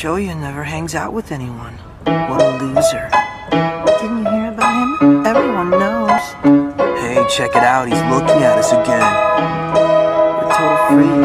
Shoya never hangs out with anyone. What a loser. Didn't you hear about him? Everyone knows. Hey, check it out. He's looking at us again. We're total freak.